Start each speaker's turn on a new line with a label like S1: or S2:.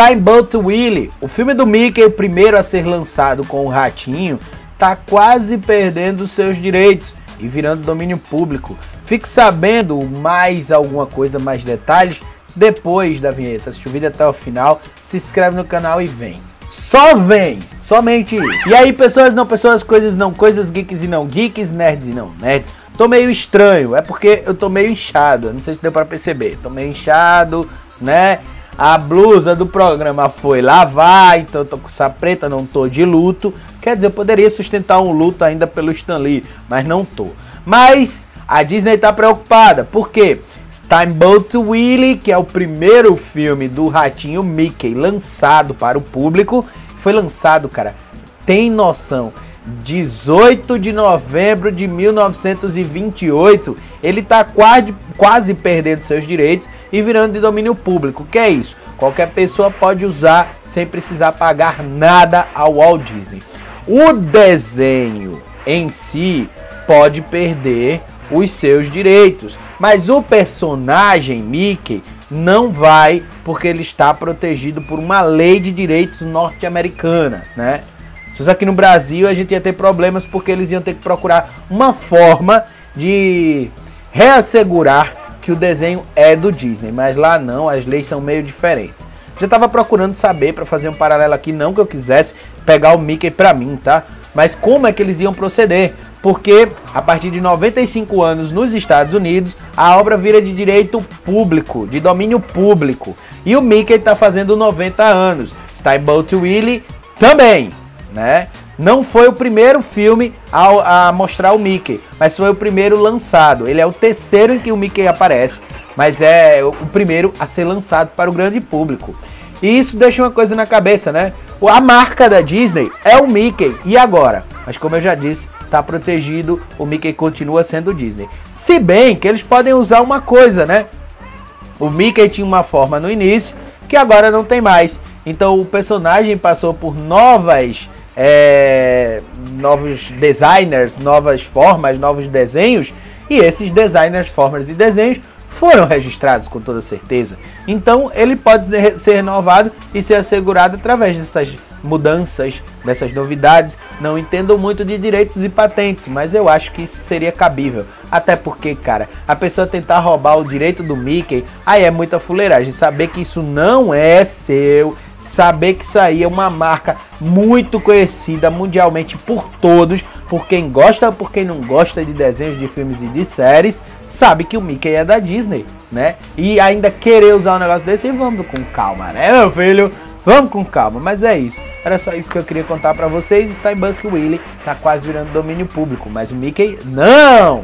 S1: Steamboat Willie, o filme do Mickey, o primeiro a ser lançado com o ratinho, tá quase perdendo seus direitos e virando domínio público. Fique sabendo mais alguma coisa, mais detalhes depois da vinheta. Assiste o vídeo até o final, se inscreve no canal e vem. Só vem! Somente. E aí, pessoas não pessoas, coisas não coisas, geeks e não geeks, nerds e não nerds. Tô meio estranho, é porque eu tô meio inchado, não sei se deu para perceber. Tô meio inchado, né? A blusa do programa foi lavar, então eu tô com essa preta, não tô de luto. Quer dizer, eu poderia sustentar um luto ainda pelo Stanley, mas não tô. Mas a Disney tá preocupada, porque Steamboat Willie, que é o primeiro filme do ratinho Mickey lançado para o público, foi lançado, cara, tem noção, 18 de novembro de 1928, ele tá quase, quase perdendo seus direitos e virando de domínio público. Que é isso? Qualquer pessoa pode usar sem precisar pagar nada ao Walt Disney. O desenho em si pode perder os seus direitos, mas o personagem Mickey não vai porque ele está protegido por uma lei de direitos norte-americana, né? Se fosse aqui no Brasil, a gente ia ter problemas porque eles iam ter que procurar uma forma de reassegurar que o desenho é do Disney, mas lá não, as leis são meio diferentes. Já estava procurando saber para fazer um paralelo aqui, não que eu quisesse pegar o Mickey para mim, tá? Mas como é que eles iam proceder? Porque a partir de 95 anos nos Estados Unidos, a obra vira de direito público, de domínio público. E o Mickey está fazendo 90 anos. Steamboat Willie também, né? Não foi o primeiro filme a, a, mostrar o Mickey, mas foi o primeiro lançado. Ele é o terceiro em que o Mickey aparece, mas é o primeiro a ser lançado para o grande público. E isso deixa uma coisa na cabeça, né? A marca da Disney é o Mickey. E agora? Mas como eu já disse, está protegido, o Mickey continua sendo Disney. Se bem que eles podem usar uma coisa, né? O Mickey tinha uma forma no início que agora não tem mais. Então o personagem passou por novas é, novos designers, novas formas, novos desenhos, e esses designers, formas e desenhos foram registrados com toda certeza. Então ele pode ser renovado e ser assegurado através dessas mudanças, dessas novidades. Não entendo muito de direitos e patentes, mas eu acho que isso seria cabível. Até porque, cara, a pessoa tentar roubar o direito do Mickey, aí é muita fuleiragem. Saber que isso não é seu, saber que isso aí é uma marca muito conhecida mundialmente por todos, por quem gosta, por quem não gosta de desenhos, de filmes e de séries, sabe que o Mickey é da Disney, né? E ainda querer usar um negócio desse, vamos com calma, né, meu filho? Vamos com calma, mas é isso. Era só isso que eu queria contar para vocês. Steambuck Willie tá quase virando domínio público, mas o Mickey não!